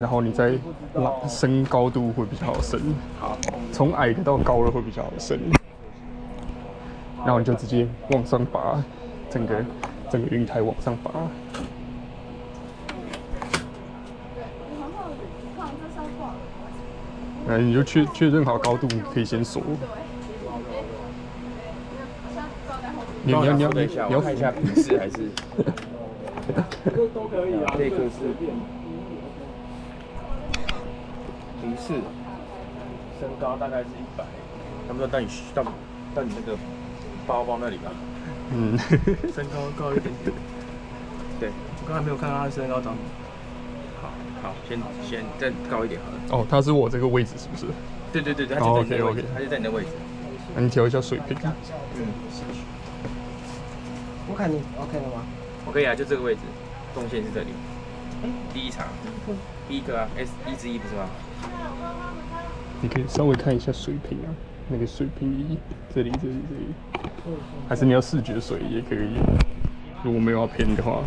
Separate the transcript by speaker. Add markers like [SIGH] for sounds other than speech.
Speaker 1: 然后你再拉升高度会比较好升。
Speaker 2: 好，
Speaker 1: 从矮的到高的会比较好升。然后你就直接往上拔，整个整个云台往上拔。嗯你就确确认好高度，你可以先锁。你你要你要你要
Speaker 2: 看一下平视还是 [LAUGHS]
Speaker 3: 都可以啊，
Speaker 2: 这个是平视，身高大概是一百，他不多到你到到你那个包包那里吧，
Speaker 1: 嗯，
Speaker 3: 身高高一点点。
Speaker 2: 对，
Speaker 3: 我刚才没有看到他的身高长。
Speaker 2: 好，好，先先再高一点好了。
Speaker 1: 哦，他是我这个位置是不是？
Speaker 2: 对对对对，他
Speaker 1: 哦
Speaker 2: 就在你的位置
Speaker 1: OK，OK，
Speaker 2: 他就在你的位置。
Speaker 1: 那你调一下水平。
Speaker 2: 嗯，
Speaker 4: 我看你 OK 了吗？
Speaker 2: 我可以啊，就这个位置，动线是这里。第一场，第一个啊，S 一之一不是吗？
Speaker 1: 你可以稍微看一下水平啊，那个水平仪，这里这里这里，还是你要视觉水也可以。如果没有要偏的话，